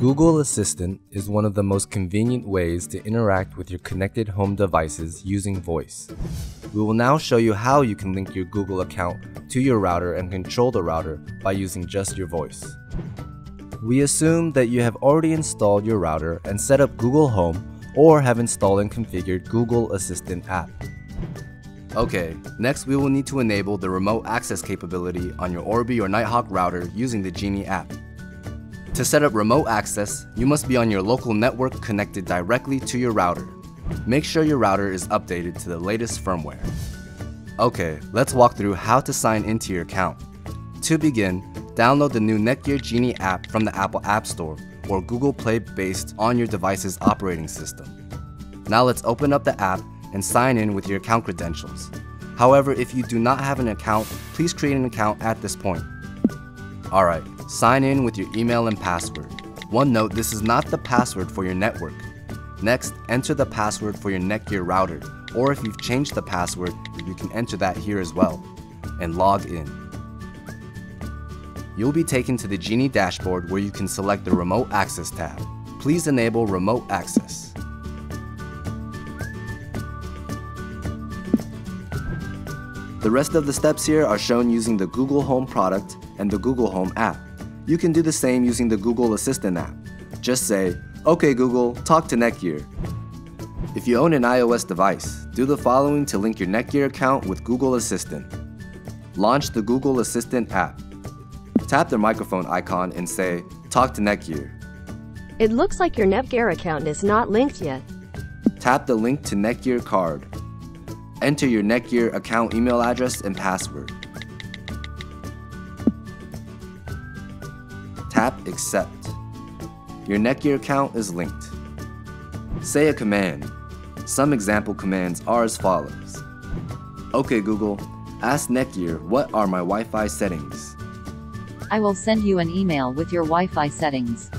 Google Assistant is one of the most convenient ways to interact with your connected home devices using voice. We will now show you how you can link your Google account to your router and control the router by using just your voice. We assume that you have already installed your router and set up Google Home or have installed and configured Google Assistant app. Okay, next we will need to enable the remote access capability on your Orbi or Nighthawk router using the Genie app. To set up remote access, you must be on your local network connected directly to your router. Make sure your router is updated to the latest firmware. Okay, let's walk through how to sign into your account. To begin, download the new Netgear Genie app from the Apple App Store or Google Play based on your device's operating system. Now let's open up the app and sign in with your account credentials. However, if you do not have an account, please create an account at this point. Alright, sign in with your email and password. One note, this is not the password for your network. Next, enter the password for your Netgear router, or if you've changed the password, you can enter that here as well, and log in. You'll be taken to the Genie dashboard where you can select the Remote Access tab. Please enable Remote Access. The rest of the steps here are shown using the Google Home product and the Google Home app. You can do the same using the Google Assistant app. Just say, OK Google, talk to Netgear. If you own an iOS device, do the following to link your Netgear account with Google Assistant. Launch the Google Assistant app. Tap the microphone icon and say, Talk to Netgear. It looks like your Netgear account is not linked yet. Tap the link to Netgear card. Enter your Netgear account email address and password. Tap Accept. Your Netgear account is linked. Say a command. Some example commands are as follows. OK Google, ask Netgear what are my Wi-Fi settings. I will send you an email with your Wi-Fi settings.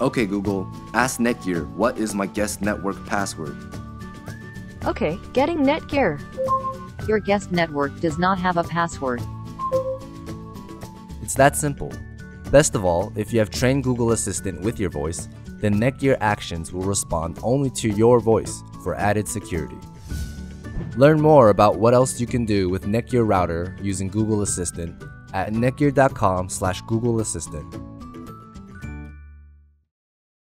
OK Google, ask Netgear what is my guest network password. Okay, getting Netgear. Your guest network does not have a password. It's that simple. Best of all, if you have trained Google Assistant with your voice, then Netgear Actions will respond only to your voice for added security. Learn more about what else you can do with Netgear Router using Google Assistant at netgear.com slash Google Assistant.